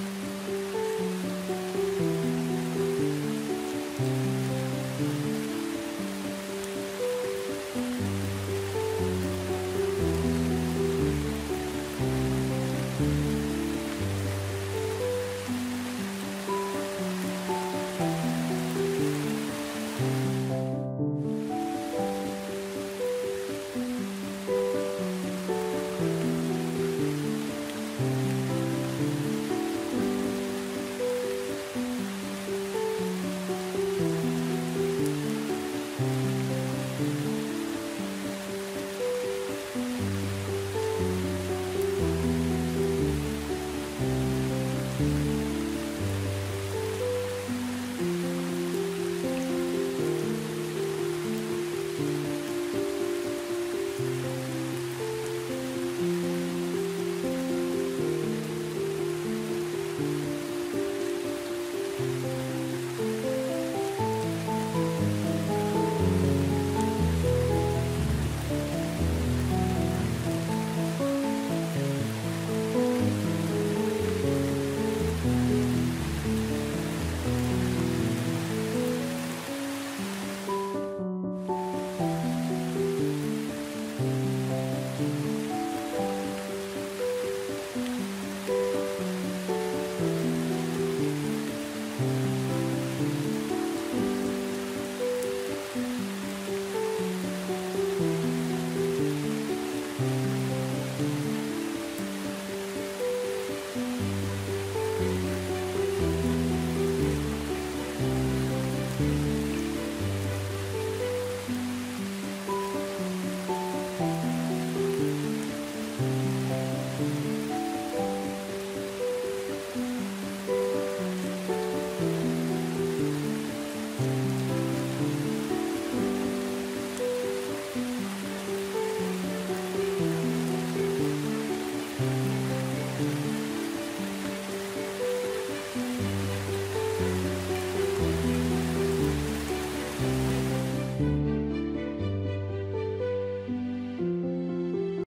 Mm-hmm.